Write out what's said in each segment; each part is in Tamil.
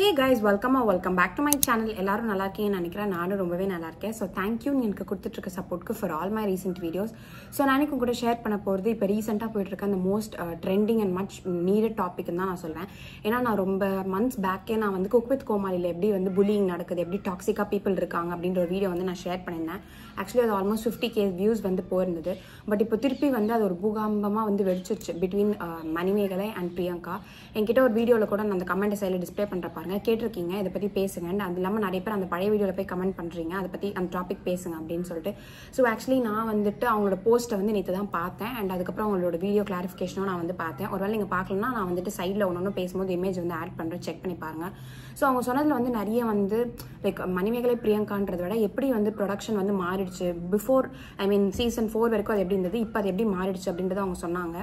Hey guys welcome welcome back to my channel எல்லாரும் நல்லா இருக்கேன்னு நினைக்கிறேன். நானும் ரொம்பவே நல்லா இருக்கேன். ஸோ தேங்க்யூ எனக்கு கொடுத்துட்ருக்க சப்போர்ட்க்கு for all my recent videos so நான் எனக்கு கூட ஷேர் பண்ண போகிறது இப்போ ரீசெண்டாக போயிட்டு இருக்க அந்த most trending and much needed டாபிக்னு தான் நான் சொல்வேன் ஏன்னா நான் ரொம்ப மந்த்ஸ் பேக்கே நான் வந்து குக் வித் கோமாளியில் எப்படி வந்து புல்லிங் நடக்குது எப்படி டாக்ஸிக்காக பீப்புள் இருக்காங்க அப்படின்ற ஒரு வீடியோ வந்து நான் ஷேர் பண்ணியிருந்தேன். ஆக்சுவலி அது ஆல்மோஸ்ட் ஃபிஃப்டி கே வியூஸ் வந்து போயிருந்தது. பட் இப்போ திருப்பி வந்து அது ஒரு பூகாம்பமாக வந்து வெடிச்சிருச்சு between uh, Manimegalai and Priyanka. என்கிட்ட ஒரு வீடியோவில் கூட நான் அந்த கமெண்ட் சைடில் டிஸ்பிளே பண்ணுற பாருங்க கேட்டிருக்கீங்க இதை பற்றி பேசுங்க அது இல்லாமல் நிறைய பேர் அந்த பழைய வீடியோவில் போய் கமெண்ட் பண்ணுறீங்க அதை பற்றி அந்த டாபிக் பேசுங்க அப்படின்னு சொல்லிட்டு. ஸோ ஆக்சுவலி நான் வந்துட்டு அவங்களோட போஸ்ட்டை வந்து நேற்று தான் பார்த்தேன். அண்ட் அதுக்கப்புறம் அவங்களோட வீடியோ கிளாரிஃபிகேஷனும் நான் வந்து பார்த்தேன். ஒருவேளை நீங்கள் பார்க்கலன்னா நான் வந்துட்டு சைடில் ஒன்று ஒன்று பேசும்போது இமேஜ் வந்து ஆட் பண்ணுறேன் செக் பண்ணி பாருங்க. ஸோ அவங்க சொன்னதில் வந்து நிறைய வந்து லைக் மணிமேகலை பிரியங்கான்றத விட எப்படி வந்து ப்ரொடக்ஷன் வந்து மாறிடுச்சு? Before I mean season four வரைக்கும் அது எப்படி இருந்தது? இப்போ அது எப்படி மாறிடுச்சு அப்படின்றத அவங்க சொன்னாங்க.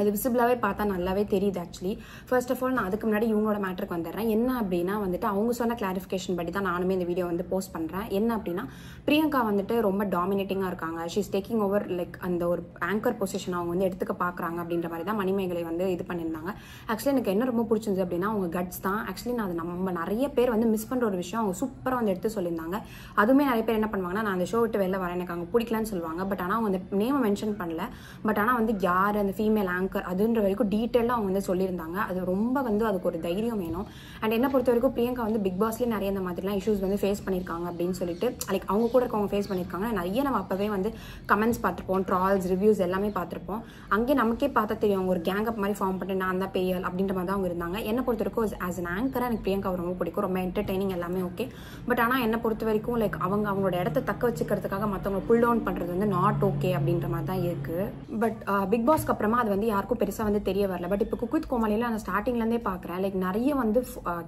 அது விசிபிளாகவே பார்த்தா நல்லாவே தெரியுது ஆக்சுவலி ஃபர்ஸ்ட் ஆஃப் ஆல் நான் அதுக்கு முன்னாடி இவங்களோட மேட்ருக்கு வந்துடுறேன். என்ன அப்படின்னா வந்துட்டு அவங்க சொன்ன கிளாரிஃபிகேஷன் படி தான் நானுமே இந்த வீடியோ வந்து போஸ்ட் பண்ணுறேன் என்ன அப்படின்னா பிரியங்கா வந்துட்டு ரொம்ப டாமினேட்டிங்காக இருக்காங்க. ஷீஸ் டேக்கிங் ஓவர் லைக் அந்த ஒரு ஆங்கர் பொசிஷன் அவங்க வந்து எடுத்துக்க பார்க்குறாங்க அப்படின்ற மாதிரி தான் மணிமேகலை வந்து இது பண்ணியிருந்தாங்க. ஆக்சுவலி எனக்கு என்ன ரொம்ப பிடிச்சிருந்தது அப்படின்னா அவங்க கட்ஸ் தான். ஆக்சுவலி நான் அது நம்ம நிறைய பேர் வந்து மிஸ் பண்ணுற ஒரு விஷயம் அவங்க சூப்பராக வந்து எடுத்து சொல்லியிருந்தாங்க. அதுவுமே நிறைய பேர் என்ன பண்ணுவாங்கன்னா நான் அந்த ஷோ விட்டு வெளில வரேன் எனக்கு அங்கே பிடிக்கலன்னு சொல்லுவாங்க. பட் ஆனால் அவங்க அந்த நேமை மென்ஷன் பண்ணல. பட் ஆனால் வந்து யார் அந்த ஃபீமேல் ஆங்கர் அதுன்ற வரைக்கும் டீட்டெயிலாக அவங்க வந்து சொல்லியிருந்தாங்க. அது ரொம்ப வந்து அதுக்கு ஒரு தைரியம் வேணும். அண்ட் என்ன பொறுத்த வரைக்கும் பிரியங்கா வந்து பிக் பாஸ்லேயே நிறைய இந்த மாதிரிலாம் இஷ்யூஸ் வந்து ஃபேஸ் பண்ணியிருக்காங்க அப்படின்னு சொல்லிட்டு லைக் அவங்க கூட இருக்கவங்க ஃபேஸ் பண்ணியிருக்காங்க. நிறைய நம்ம அப்போவே வந்து கமெண்ட்ஸ் பார்த்துருப்போம் ட்ரால்ஸ் ரிவ்யூஸ் எல்லாமே பார்த்துருப்போம். அங்கே நமக்கே பார்த்தா தெரியும் அவங்க ஒரு கேங் அப் மாதிரி ஃபார்ம் பண்ணி நான் தான் பேயல் அப்படின்ற மாதிரி தான் அவங்க இருந்தாங்க. என்ன பொறுத்த வரைக்கும் ஆஸ் அன் ஆங்கராக எனக்கு பிரியங்கா ரொம்ப பிடிக்கும். ரொம்ப என்டர்டைனிங் எல்லாமே ஓகே பட் ஆனால் என்ன பொறுத்த வரைக்கும் லைக் அவங்க அவங்களோட இடத்த தக்க வச்சுக்கிறதுக்காக மற்றவங்க புல் டவுன் பண்ணுறது வந்து நாட் ஓகே அப்படின்ற மாதிரி தான் இருக்குது பட் பிக் பாஸ்க்கு அப்புறமா அது வந்து யாருக்கும் பெருசாக வந்து தெரிய வரல. பட் இப்போ குக்வித் கோமாளியில் நான் ஸ்டார்டிங்லேருந்தே பார்க்குறேன் லைக் நிறைய வந்து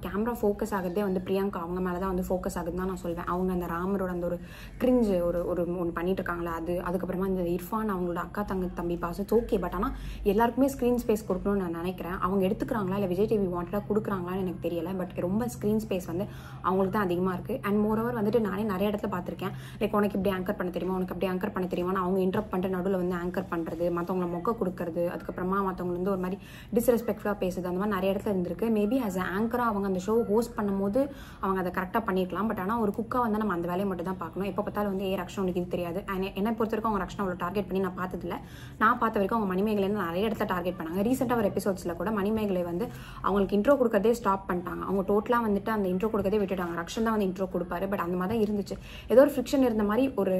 கேமரா ஃபோக்கஸ் ஆகுதே வந்து பிரியங்கா அவங்க மேலே தான் வந்து ஃபோக்கஸ் ஆகுதுன்னு தான் நான் சொல்வேன். அவங்க அந்த ராமரோட அந்த ஒரு கிரிஞ்சு ஒரு ஒரு ஒன்று பண்ணிட்டு இருக்காங்களா அது அதுக்கப்புறமா இந்த இர்ஃபான் அவங்களோட அக்கா தங்க தம்பி பாசம் ஓகே பட் ஆனால் எல்லாருக்குமே ஸ்க்ரீன் ஸ்பேஸ் கொடுக்கணும்னு நான் நினைக்கிறேன். அவங்க எடுத்துக்கிறாங்களா இல்லை விஜய் டிவி வாண்டடாக கொடுக்குறாங்களான்னு எனக்கு தெரியல. பட் ரொம்ப ஸ்க்ரீன் ஸ்பேஸ் வந்து அவங்களுக்கு தான் அதிகமாக இருக்குது அண்ட் மோரோவர் வந்துட்டு நானே நிறைய இடத்துல பார்த்துருக்கேன். லைக் உனக்கு இப்படி ஆங்கர் பண்ண தெரியுமா உனக்கு அப்படி ஆங்கர் பண்ண தெரியுமா அவங்க இன்டரப்ட் பண்ணிட்டு நடுவில் வந்து ஆங்கர் பண்ணுறது மற்றவங்களை மொக்க கொடுக்கறது அதுக்கப்புறம் மற்றவங்க வந்து ஒரு மாதிரி டிஸ்ரெஸ்பெக்ட்ஃபுல்லாக பேசுது. அந்த மாதிரி நிறைய இடத்துல இருந்திருக்கு. மேபி ஆஸ் ஆங்கராக அவங்க அந்த ஷோ ஹோஸ்ட் பண்ணும்போது அவங்க அதை கரெக்டாக பண்ணியிருக்கலாம் பட் ஆனால் ஒரு குக்காக வந்து நம்ம அந்த வேலையை மட்டும் தான் பார்க்கணும். எப்போ பார்த்தாலும் வந்து ஏ ரக்ஷன் உனக்கு இது தெரியாது. அண்ட் என்னை பொறுத்த வரைக்கும் அவங்க ரக்ஷன் அவ்வளோ டார்கெட் பண்ணி நான் பார்த்ததில்ல. நான் பார்த்த வரைக்கும் அவங்க மணிமேகலேருந்து நிறைய இடத்துல டார்கெட் பண்ணாங்க. ரீசெண்டாக ஒரு எபிசோட்ஸில் கூட மணிமேகலை வந்து அவங்களுக்கு இன்ட்ரோ கொடுக்கறதே ஸ்டாப் பண்ணிட்டாங்க. அவங்க டோட்டலாக வந்துட்டு அந்த இன்ட்ரோ கொடுக்கறதே விட்டுட்டாங்க. ரக்ஷன் தான் வந்து இன்ட்ரோ கொடுப்பாரு. பட் அந்த மாதிரி தான் இருந்துச்சு. ஏதோ ஒரு ஃபிக்ஷன் இருந்த மாதிரி ஒரு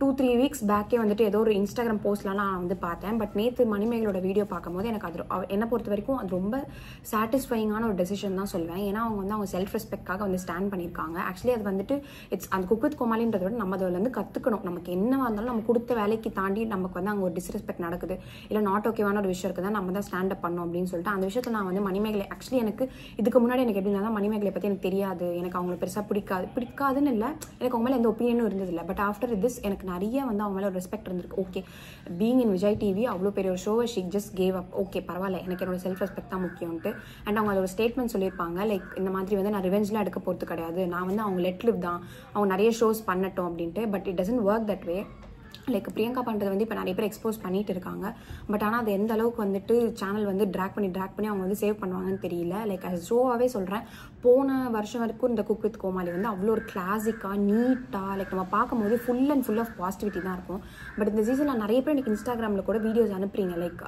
டூ த்ரீ வீக்ஸ் பேக்கே வந்துட்டு ஏதோ ஒரு இன்ஸ்டாகிராம் போஸ்ட்லாம் நான் வந்து பார்த்தேன். பட் நேற்று மணிமேகலோட வீடியோ பார்க்கும்போது எனக்கு அது என்னை பொறுத்த வரைக்கும் அது ரொம்ப சாட்டிஸ்ஃபைங்கான ஒரு டெசிஷன் தான் சொல்வேன் ஏன்னா அவங்க வந்து அவங்க செல்ஃப் ரெஸ்பெக்ட்காக வந்து ஸ்டாண்ட் பண்ணியிருக்காங்க. ஆக்சுவலி அது வந்துட்டு இட்ஸ் அந்த குக்வித் கோமாளின்றத விட நம்ம அதில் வந்து கற்றுக்கணும் நமக்கு என்னவா இருந்தாலும் நம்ம கொடுத்த வேலைக்கு தாண்டி நமக்கு வந்து அங்கே ஒரு டிஸ்ரெஸ்பெக்ட் நடக்குது. இல்லை நாட் ஓகேவான ஒரு விஷயம் இருக்குது நம்ம தான் ஸ்டாண்ட் அப் பண்ணோம் அப்படின்னு சொல்லிட்டு அந்த விஷயத்தை நான் வந்து மணிமேகலை ஆக்சுவலி எனக்கு இதுக்கு முன்னாடி எனக்கு எப்படி இருந்தாலும் மணிமேகலை பற்றி எனக்கு தெரியாது. எனக்கு அவங்கள பெருசாக பிடிக்காது. பிடிக்காதுன்னு இல்லை. எனக்கு அவங்க மேலே எந்த ஒப்பீனியனும் இருந்ததில்லை பட் ஆஃப்டர் திஸ் எனக்கு நிறைய வந்து அவங்க மேலே ஒரு ரெஸ்பெக்ட் இருந்திருக்கு. Okay being in Vijay TV அவ்வளோ பெரிய ஒரு ஷோவை she just gave up okay பரவாயில்ல எனக்கு என்னோட செல்ஃப் ரெஸ்பெக்ட் தான் முக்கியம்ட்டு அண்ட் அவங்க அதோட ஸ்டேட்மெண்ட் சொல்லியிருப்பாங்க லைக் இந்த மாதிரி வந்து நான் ரிவெஞ்ச்லாம் எடுக்க போகிறது கிடையாது. நான் வந்து அவங்க லெட் லிவ் தான். அவங்க நிறைய ஷோஸ் பண்ணட்டும் அப்படின்ட்டு but it doesn't work that way like Priyanka பண்ணுறது வந்து இப்போ நிறைய பேர் எக்ஸ்போஸ் பண்ணிட்டு இருக்காங்க. பட் ஆனால் அது எந்த அளவுக்கு வந்துட்டு சேனல் வந்து ட்ராக் பண்ணி ட்ராக் பண்ணி அவங்க வந்து சேவ் பண்ணுவாங்கன்னு தெரியல. லைக் அது ஷோவாகவே சொல்கிறேன் போன வருஷம் வரைக்கும் இந்த குக் வித் கோமாளி வந்து அவ்வளோ ஒரு கிளாசிக்காக நீட்டாக லைக் நம்ம பார்க்கும்போது full and full of positivity தான் இருக்கும். பட் இந்த சீசனில் நிறைய பேர் எனக்கு இன்ஸ்டாகிராமில் கூட வீடியோஸ் அனுப்புறீங்க. லைக்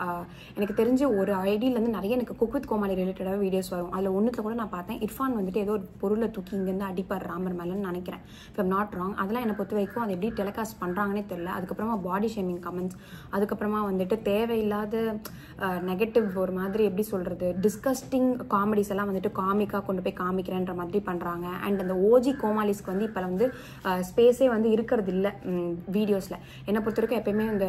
எனக்கு தெரிஞ்ச ஒரு ஐடியிலேருந்து நிறைய எனக்கு குக் வித் கோமாளி ரிலேட்டடாக வீடியோஸ் வரும். அதில் ஒன்றுத்தில் கூட நான் பார்த்தேன். இர்ஃபான் வந்துட்டு ஏதோ ஒரு பொருளை தூக்கி இங்கேருந்து அடிப்பார் ராமர் மேலேன்னு நினைக்கிறேன். இப்போ நாட் ராங் அதெல்லாம் என்னை பொறுத்த வரைக்கும் அதை எப்படி டெலிகாஸ்ட் பண்ணுறாங்கன்னே அதுக்கப்புறமா பாடி ஷேமிங் கமெண்ட்ஸ் அதுக்கப்புறமா வந்துட்டு தேவையில்லாத நெகட்டிவ் ஒரு மாதிரி எப்படி சொல்கிறது டிஸ்கஸ்டிங் காமெடிஸ் எல்லாம் வந்துட்டு காமிக்காக கொண்டு போய் காமிக்கிறேன்ற மாதிரி பண்ணுறாங்க அண்ட் அந்த ஓஜி கோமாலிஸ்க்கு வந்து இப்போ வந்து ஸ்பேஸே வந்து இருக்கிறது இல்லை வீடியோஸில் என்னை பொறுத்த வரைக்கும் எப்பயுமே இந்த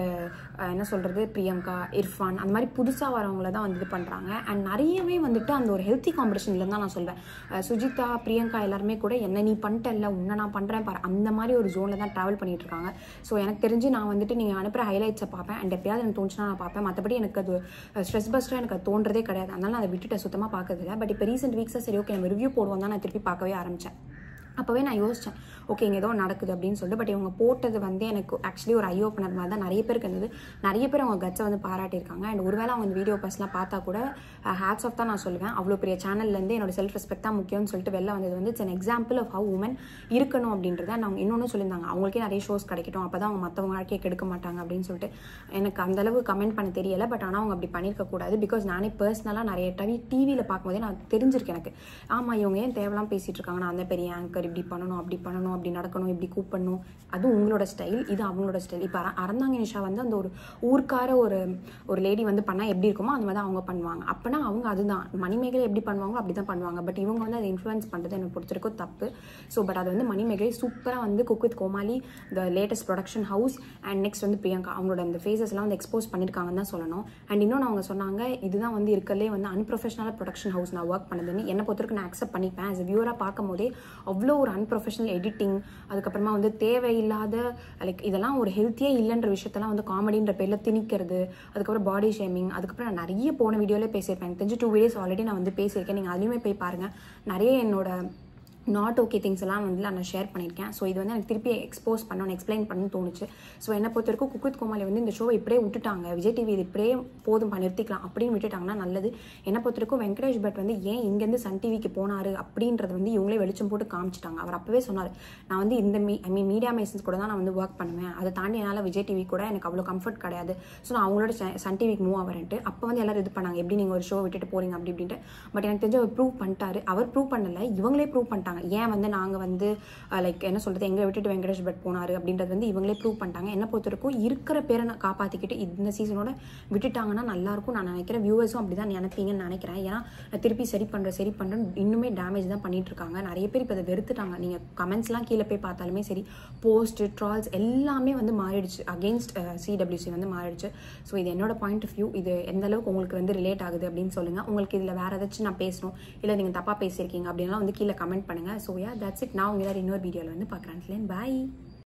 என்ன சொல்கிறது பிரியங்கா இர்ஃபான் அந்த மாதிரி புதுசாக வரவங்கள தான் வந்து இது பண்ணுறாங்க அண்ட் நிறையவே வந்துட்டு அந்த ஒரு ஹெல்த்தி காம்படிஷன்ல தான் நான் சொல்வேன். சுஜிதா பிரியங்கா எல்லாருமே கூட என்ன நீ பண்ணிட்ட இல்லை உன்னை நான் பண்ணுறேன் பாரு. அந்த மாதிரி ஒரு ஜோனில் தான் ட்ராவல் பண்ணிகிட்டு இருக்காங்க. ஸோ எனக்கு தெரிஞ்ச நான் வந்துட்டு நீங்கள் அனுப்புகிற ஹைலைட்ஸை பார்ப்பேன். அண்ட் எப்பயாவது எனக்கு தோணுச்சுன்னா நான் பார்ப்பேன். மற்றபடி எனக்கு அது ஸ்ட்ரெஸ் பஸ்ட்டாக எனக்கு அது தோன்றதே கிடையாது. அதனால் நான் அதை விட்டுட்டு சுத்தமாக பார்க்கறதில்ல. பட் இப்போ ரீசெண்ட் வீக்ஸாக சரி ஓகே நம்ம ரிவ்யூ போடுவோம் தான் நான் திருப்பி பார்க்கவே ஆரம்பித்தேன் அப்போவே நான் யோசித்தேன் ஓகே இங்கே ஏதோ நடக்குது அப்படின்னு சொல்லிட்டு பட் இவங்க போட்டது வந்து எனக்கு ஆக்சுவலி ஒரு ஐ ஓப்பனர் மாதிரி தான் நிறைய பேருக்கு இருந்தது. நிறைய பேர் அவங்க கட்ஸை வந்து பாராட்டியிருக்காங்க. அண்ட் ஒருவேளை அவங்க இந்த வீடியோ பர்ஸ்லாம் பார்த்தா கூட ஹேட்ஸ் ஆஃப் தான் நான் சொல்லுவேன். அவ்வளோ பெரிய சேனல்லேருந்து என்னோட செல்ஃப் ரெஸ்பெக்ட் தான் முக்கியம்னு சொல்லிட்டு வெளில வந்தது வந்து it's example of how woman இருக்கணும் அப்படின்றத அவங்க இன்னொன்று சொல்லியிருந்தாங்க. அவங்களுக்கே நிறைய ஷோஸ் கிடைக்கட்டும். அப்போ தான் அவங்க மற்றவங்க வாழ்க்கையை கெடுக்க மாட்டாங்க அப்படின்னு சொல்லிட்டு. எனக்கு அந்தளவு கமெண்ட் பண்ண தெரியலை. பட் ஆனால் அவங்க அப்படி பண்ணியிருக்கக்கூடாது பிகாஸ் நானே பர்சனலாக நிறைய டவி டிவியில் பார்க்கும்போதே நான் தெரிஞ்சிருக்கேன் எனக்கு. ஆமாம் இவங்க ஏன் தேவைலாம் பேசிகிட்டு இருக்காங்க? நான் அந்த பெரிய ஆங்கர் இப்படி பண்ணணும் அப்படி பண்ணணும் அப்படி நடக்கணும் இப்படி கூப்பிடணும். அது உங்களோட ஸ்டைல் இது அவங்களோட ஸ்டைல் இப்போ அறந்தாங்க நிஷா வந்து அந்த ஒரு ஊர்க்கார ஒரு ஒரு லேடி வந்து பண்ணால் எப்படி இருக்குமோ அந்த மாதிரி தான் அவங்க பண்ணுவாங்க. அப்போனா அவங்க அதுதான். மணிமேகலை எப்படி பண்ணுவாங்களோ அப்படி தான் பண்ணுவாங்க. பட் இவங்க வந்து அதை இன்ஃப்ளூயன்ஸ் பண்ணுறது எனக்கு பொறுத்திருக்கும் தப்பு. ஸோ பட் அது வந்து மணிமேகலை சூப்பராக வந்து cook with Comali the latest production house and next வந்து பிரியங்கா. அவங்களோட அந்த ஃபேஸஸ்லாம் வந்து எக்ஸ்போஸ் பண்ணியிருக்காங்கன்னு தான் சொல்லணும். அண்ட் இன்னொன்று அவங்க சொன்னாங்க இதுதான் வந்து இருக்கலே வந்து அன்ப்ரொஃபஷனல் ப்ரொடக்ஷன் ஹவுஸ் நான் ஒர்க் பண்ணதுன்னு. என்னை பொறுத்தவரைக்கும் நான் அக்செப்ட் பண்ணிப்பேன். ஆஸ் வியூவராக பார்க்கும் போதே அவ்வளோ ஒரு அன்ப்ரொஃபஷனல் எடிட்டிங் அதுக்கப்புறமா வந்து தேவையில்லாத லைக் இதெல்லாம் ஒரு ஹெல்த்தியே இல்லைன்ற விஷயத்தெல்லாம் வந்து காமெடின்ற பேரில் திணிக்கிறது அதுக்கப்புறம் பாடி ஷேமிங் அதுக்கப்புறம் நான் நிறைய போன வீடியோவில் பேசியிருப்பேன். எனக்கு தெரிஞ்சு டூ வீடியோஸ் ஆல்ரெடி நான் வந்து பேசியிருக்கேன். நீங்கள் அதுலேயுமே போய் பாருங்கள் நிறைய என்னோட நாட் ஓகே திங்ஸ் எல்லாம் வந்து நான் ஷேர் பண்ணியிருக்கேன். ஸோ இது வந்து எனக்கு திருப்பி எக்ஸ்போஸ் பண்ணணும் எக்ஸ்பிளைன் பண்ணணும்னு தோணுச்சு. ஸோ என்னை பொறுத்த வரைக்கும் குக்குத் வித் கோமாளி வந்து இந்த ஷோவை இப்படியே விட்டுட்டாங்க. விஜய் டிவி இது இப்படியே போதும் நிறுத்திக்கலாம் அப்படின்னு விட்டுட்டாங்கன்னா நல்லது. என்னை பொறுத்த வரைக்கும் வெங்கடேஷ் பட் வந்து ஏன் இங்கேருந்து சன் டிவிக்கு போனார் அப்படின்றது வந்து இவங்களே வெளிச்சம் போட்டு காமிச்சிட்டாங்க. அவர் அப்பவே சொன்னார் நான் வந்து இந்த me I mean Media Masons கூட தான் நான் வந்து ஒர்க் பண்ணுவேன். அதை தாண்டி என்னால் விஜய் டிவி கூட எனக்கு அவ்வளோ கம்ஃபர்ட் கிடையாது. ஸோ நான் அவங்களோட சன் டிவிக்கு மூவ் ஆகிறேன்ட்டு அப்போ வந்து எல்லாரும் இது பண்ணாங்க எப்படி நீங்கள் ஒரு ஷோ விட்டுட்டு போறீங்க? அப்படி அப்படின்ட்டு பட் எனக்கு தெரிஞ்சு அவர் ப்ரூவ் பண்ணிட்டாரு. அவர் ப்ரூவ் பண்ணலை இவங்களே ப்ரூவ் பண்ணிட்டாங்க. ஏன் வந்து நாங்கள் வந்து லைக் என்ன சொல்கிறது எங்களை விட்டுட்டு வெங்கடேஷ் பட் போனார் அப்படின்றது வந்து இவங்களே ப்ரூவ் பண்ணிட்டாங்க. என்ன பொறுத்த வரைக்கும் இருக்கிற பேரை நான் காப்பாற்றிக்கிட்டு இந்த சீசனோட விட்டுட்டாங்கன்னா நல்லாயிருக்கும் நான் நினைக்கிறேன் வியூவர்ஸும் அப்படி தான் நினைப்பீங்கன்னு நினைக்கிறேன். ஏன்னா நான் திருப்பி சரி பண்ணுறேன் சரி பண்ணுறேன் இன்னுமே டேமேஜ் தான் பண்ணிட்டு இருக்காங்க நிறைய பேர் இப்போ அதை வெறுத்துட்டாங்க. நீங்கள் கமெண்ட்ஸ்லாம் கீழே போய் பார்த்தாலுமே சரி போஸ்ட்டு ட்ரால்ஸ் எல்லாமே வந்து மாறிடுச்சு. அகெயின்ஸ்ட் சிடபிள்யூசி வந்து மாறிடுச்சு. ஸோ இது என்னோட பாயிண்ட் ஆஃப் வியூ இது எந்த அளவுக்கு உங்களுக்கு வந்து ரிலேட் ஆகுது அப்படின்னு சொல்லுங்கள் உங்களுக்கு இதில் வேறு ஏதாச்சும் நான் பேசணும் இல்லை நீங்கள் தப்பாக பேசியிருக்கீங்க அப்படின்லாம் வந்து கீழே கமெண்ட் பண்ணுங்கள் ஸோ யா தட்ஸ் இட் நான் உங்களை இன்னொரு வீடியோவில் வந்து பார்க்குறேன். பாய்